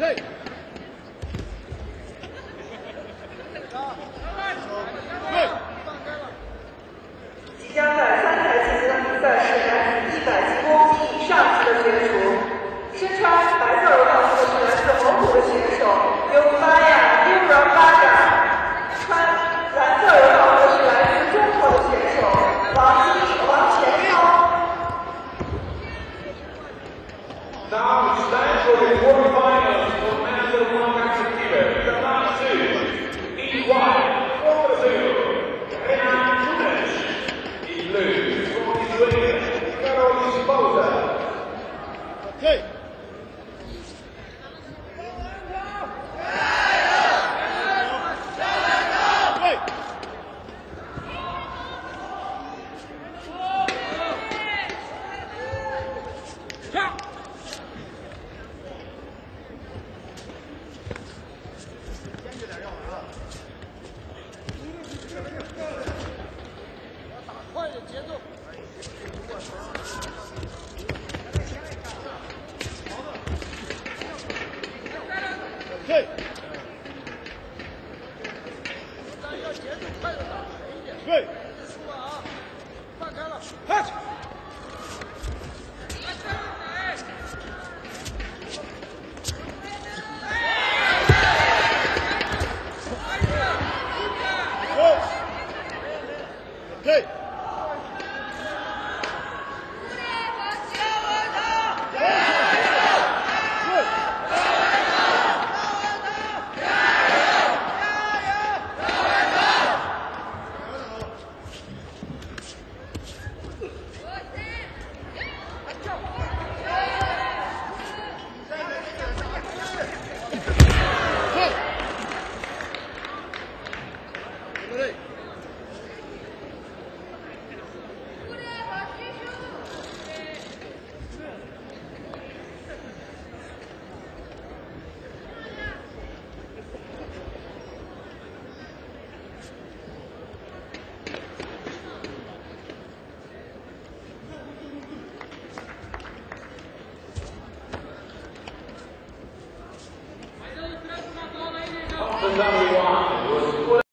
接下来三台竞争的是一百公斤以上级的角逐。身穿白色柔道服的是来自蒙古的选手 Umarbay Umarbay，穿蓝色柔道服的来自中国的选手王王全友。Hey! 对。认输了啊放开了。嘿 Daniel.